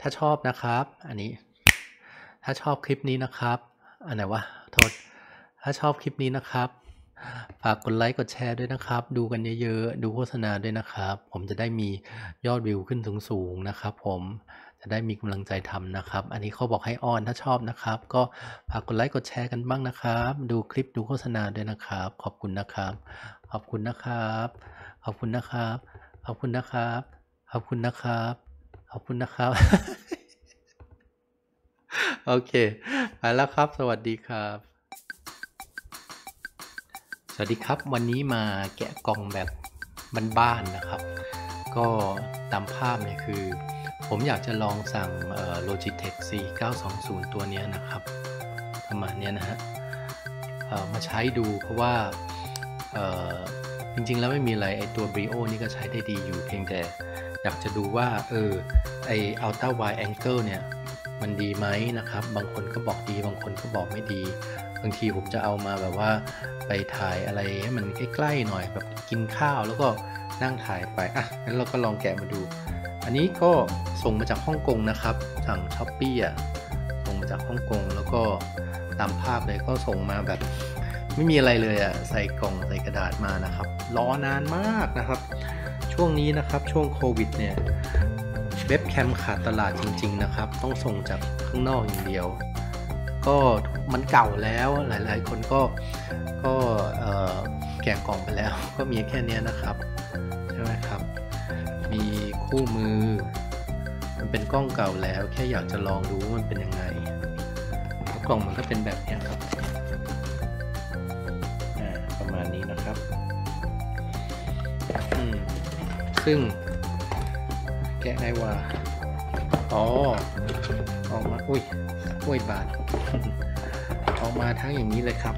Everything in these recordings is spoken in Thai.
ถ้าชอบนะครับ อันนี้ ถ้าชอบคลิปนี้นะครับ อันไหนวะ โทษ ถ้าชอบคลิปนี้นะครับ ฝากกดไลค์กดแชร์ด้วยนะครับ ดูกันเยอะๆ ดูโฆษณาด้วยนะครับ ผมจะได้มียอดวิวขึ้นสูงๆนะครับ ผมจะได้มีกำลังใจทำนะครับ อันนี้เขาบอกให้ออนถ้าชอบนะครับ ก็ฝากกดไลค์กดแชร์กันบ้างนะครับ ดูคลิปดูโฆษณาด้วยนะครับ ขอบคุณนะครับ ขอบคุณนะครับ ขอบคุณนะครับ ขอบคุณนะครับ ขอบคุณนะครับ ขอบคุณนะครับ โอเคไปแล้วครับ สวัสดีครับ สวัสดีครับ วันนี้มาแกะกล่องแบบบ้านๆนะครับ ก็ตามภาพเนี่ยคือ ผมอยากจะลองสั่ง Logitech C920 ตัวนี้นะครับ ประมาณนี้นะฮะมาใช้ดูเพราะว่าจริงๆแล้วไม่มีอะไรไอตัว Brio นี่ก็ใช้ได้ดีอยู่เพียงแต่ อยากจะดูว่าเออไอ Ultra Wide Angle เนี่ย มันดีไหมนะครับ บางคนก็บอกดี บางคนก็บอกไม่ดี บางทีผมจะเอามาแบบว่าไปถ่ายอะไรให้มันใกล้ๆหน่อยแบบกินข้าวแล้วก็นั่งถ่ายไป อะ งั้นเราก็ลองแกะมาดู อันนี้ก็ส่งมาจากฮ่องกงนะครับสั่งช้อปปี้อะ ส่งมาจากฮ่องกงแล้วก็ตามภาพเลยก็ส่งมาแบบไม่มีอะไรเลยอะ ใส่กล่องใส่กระดาษมานะครับ รอนานมากนะครับ ช่วงนี้นะครับ ช่วงโควิดเนี่ย เว็บแคมขาดตลาดจริง ๆ นะครับ ต้องส่งจากข้างนอกอย่างเดียว ก็มันเก่าแล้วหลายๆ คนก็ก็เอ่อแกะกล่องไปแล้ว ก็มีแค่เนี้ยนะครับใช่ไหมครับ มีคู่มือ มันเป็นกล้องเก่าแล้ว แค่อยากจะลองดูว่ามันเป็นยังไงแล้วกล่องมันก็เป็นแบบเนี้ยครับอ่าประมาณนี้นะครับอืมซึ่ง แกะไงวะอ๋อ ออกมา อุ้ย อุ้ยบาดออกมาทั้งอย่างนี้เลยครับ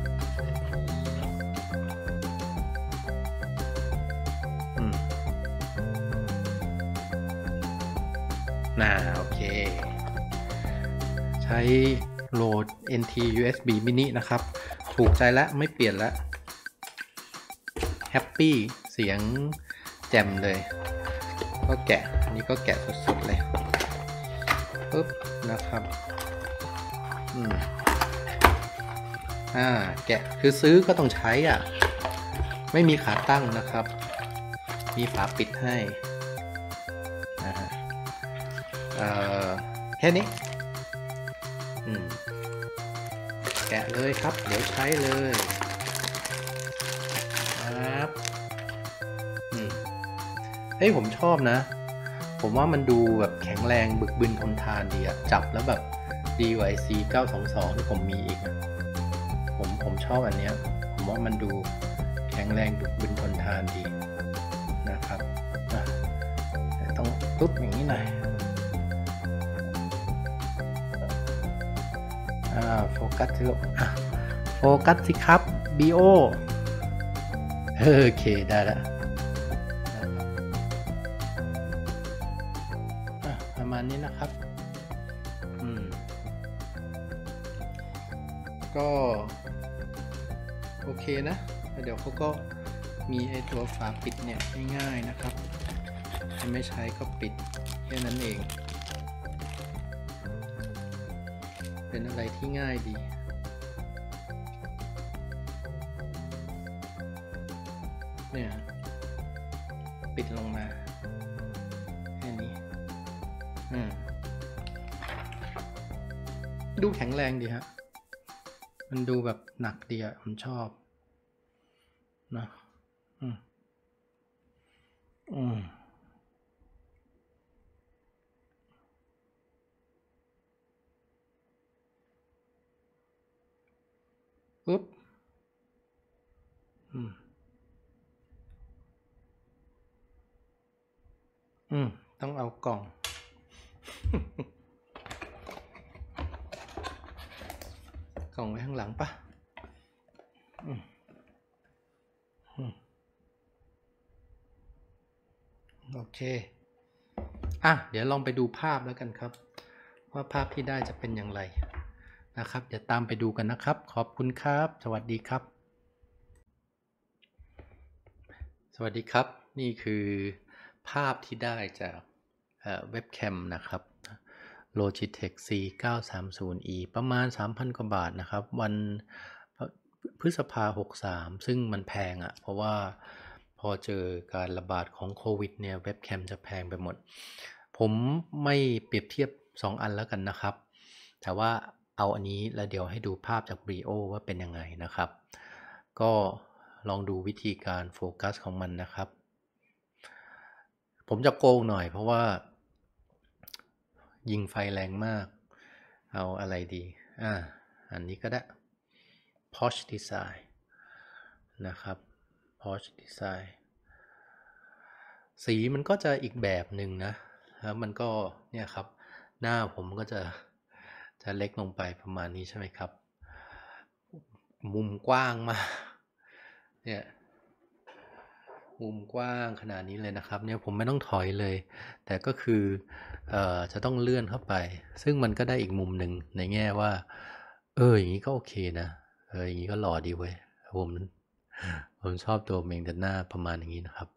น่าโอเค ใช้โหลด NT USB mini นะครับ ถูกใจแล้วไม่เปลี่ยนแล้วแฮปปี้เสียงแจ่มเลย ก็แกะ นี้ก็แกะสดๆเลยปึ๊บนะครับอืมอ่าแกะคือซื้อก็ต้องใช้อะ ไม่มีขาตั้งนะครับ มีฝาปิดให้นะฮะเอ่อแค่นี้อืมแกะเลยครับ เดี๋ยวใช้เลยครับอืมเฮ้ยผมชอบนะ ผมว่ามันดูแบบแข็งแรงบึกบึนทนทานดีอะจับแล้วแบบดีกว่า IC 922ที่ผมมีอีกผมผมชอบอันเนี้ย ผมว่ามันดูแข็งแรงบึกบึนทนทานดีนะครับอะต้องปุ๊บอย่างนี้หน่อยอ่าโฟกัสสิลูกอ่โฟกัสสิครับ BO โอเคได้แล้ว ก็โอเคนะเดี๋ยวเขาก็มีไอตัวฝาปิดเนี่ยง่ายๆนะครับถ้าไม่ใช้ก็ปิดแค่นั้นเอง เป็นอะไรที่ง่ายดีเนี่ยปิดลงมาแค่นี้อืมดูแข็งแรงดีฮะ มันดูแบบหนักดีอะผมชอบนะอืมอืมปุ๊บอืม อืม ต้องเอากล่อง กล่องไว้ข้างหลังปะโอเค อะ เดี๋ยวลองไปดูภาพแล้วกันครับ ว่าภาพที่ได้จะเป็นอย่างไรนะครับ เดี๋ยวตามไปดูกันนะครับ ขอบคุณครับ สวัสดีครับ สวัสดีครับ นี่คือภาพที่ได้จากเว็บแคมนะครับ Logitech C 930E ประมาณ 3,000 กว่าบาทนะครับ วันพฤษภา 63 ซึ่งมันแพงอะ่ะ เพราะว่าพอเจอการระบาดของโควิดเนี่ยเว็บแคมจะแพงไปหมด ผมไม่เปรียบเทียบ 2 อันแล้วกันนะครับ แต่ว่าเอาอันนี้แล้วเดี๋ยวให้ดูภาพจาก Brio ว่าเป็นยังไงนะครับ ก็ลองดูวิธีการโฟกัสของมันนะครับ ผมจะโกงหน่อยเพราะว่า ยิงไฟแรงมาก เอาอะไรดี อ่า อันนี้ก็ได้ Porsche Design นะครับ Porsche Design สีมันก็จะอีกแบบหนึ่งนะแล้วมันก็เนี่ยครับ หน้าผมก็จะจะเล็กลงไปประมาณนี้ใช่ไหมครับ มุมกว้างมากเนี่ย มุมกว้างขนาดนี้เลยนะครับเนี่ยผมไม่ต้องถอยเลย แต่ก็คือออจะต้องเลื่อนเข้าไป ซึ่งมันก็ได้อีกมุมหนึ่งในแง่ว่า เอออย่างนี้ก็โอเคนะเอออย่างนี้ก็หล่อดีเว้ยผมผมชอบตัวเมงแต่หน้าประมาณอย่างนี้นะครับ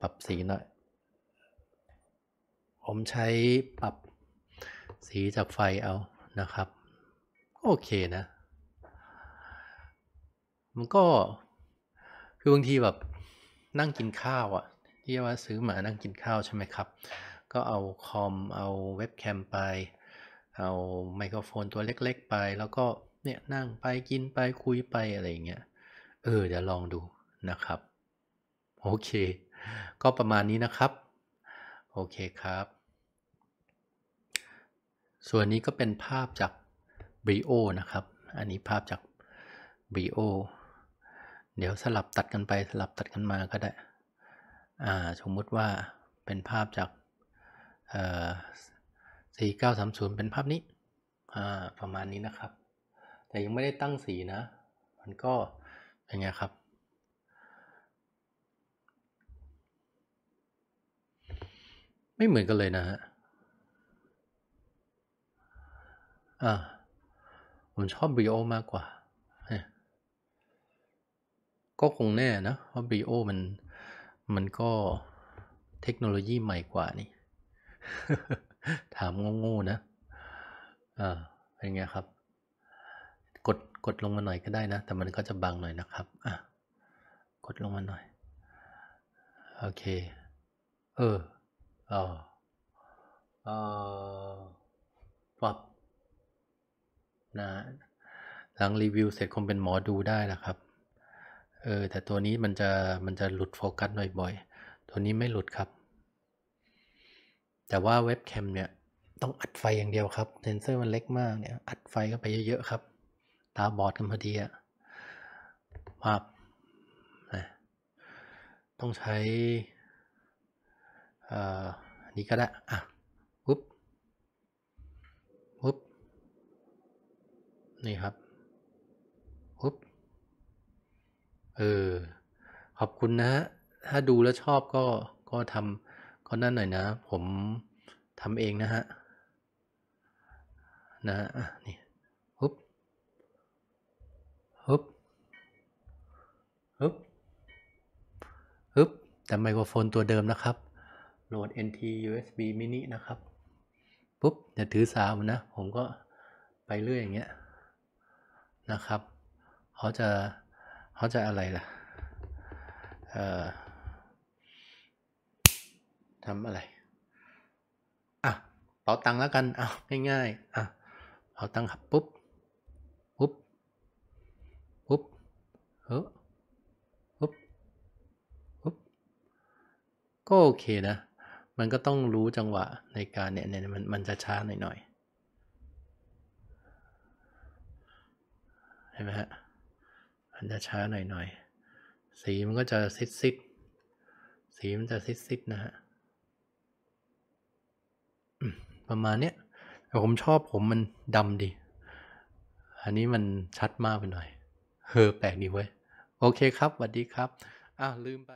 ปรับสีหน่อยผมใช้ปรับสีจากไฟเอานะครับ โอเคนะ มันก็คือบางทีแบบ นั่งกินข้าวอะ่ะที่ว่าซื้อมานั่งกินข้าวใช่ไหมครับ ก็เอาคอมเอาเว็บแคมไป เอาไมโครโฟนตัวเล็กๆไป แล้วก็เนี่ยนั่งไปกินไปคุยไปอะไรอย่างเงี้ยเออเดี๋ยวลองดูนะครับ โอเค ก็ประมาณนี้นะครับ โอเคครับ ส่วนนี้ก็เป็นภาพจาก Brio นะครับ อันนี้ภาพจาก Brio เดี๋ยวสลับตัดกันไปสลับตัดกันมาก็ได้สมมุติว่าเป็นภาพจาก4930 เป็นภาพนี้ประมาณนี้นะครับ แต่ยังไม่ได้ตั้งสีนะ มันก็เป็นไงครับ ไม่เหมือนกันเลยนะฮะอ่าผมชอบ Brio มากกว่า ก็คงแน่นะเพราะ Brio มันมันก็เทคโนโลยีใหม่กว่านี่ ถามโง่ๆนะอ่าเป็นไงครับ กดกดลงมาหน่อยก็ได้นะ แต่มันก็จะบังหน่อยนะครับอะกดลงมาหน่อย โอเค เออออเออปับนะหลังรีวิวเสร็จคงเป็นหมอดูได้นะครับ เออแต่ตัวนี้มันจะมันจะหลุดโฟกัสบ่อยๆ ตัวนี้ไม่หลุดครับ แต่ว่าเว็บแคมเนี่ยต้องอัดไฟอย่างเดียวครับเซนเซอร์มันเล็กมากเนี่ยอัดไฟเข้าไปเยอะๆครับ ตาบอดกันพอดีอะภาพนะต้องใช้อ่าอันนี้ก็ได้อะปุ๊บปุ๊บนี่ครับ เออ ขอบคุณนะฮะ ถ้าดูแล้วชอบก็ก็ทำก็นั่นหน่อยนะ ผมทำเองนะฮะ นะอะนี่ปุ๊บฮึบฮึบฮึบแต่ไมโครโฟนตัวเดิมนะครับ โหลด NT USB mini นะครับ ปุ๊บอย่าถือสามนะ ผมก็ไปเรื่อยอย่างเงี้ยนะครับ เขาจะ เขาจะอะไรล่ะเอ่อทำอะไรอะเป๋าตังค์แล้วกันอะง่ายๆอะเป๋าตังค์ครับปุ๊บปุ๊บปุ๊บเฮ้ปุ๊บปุ๊บก็โอเคนะ มันก็ต้องรู้จังหวะในการเนี่ยเนี่ยมันมันจะช้าหน่อยๆเห็นไหมฮะ มันจะช้าหน่อยๆ สีมันก็จะซิดซิดสีมันจะซิดซิดนะฮะประมาณเนี้ยแต่ผมชอบผมมันดำดี อันนี้มันชัดมากไปหน่อย เฮอแปลกดีเว้ย โอเคครับสวัสดีครับอะลืมไป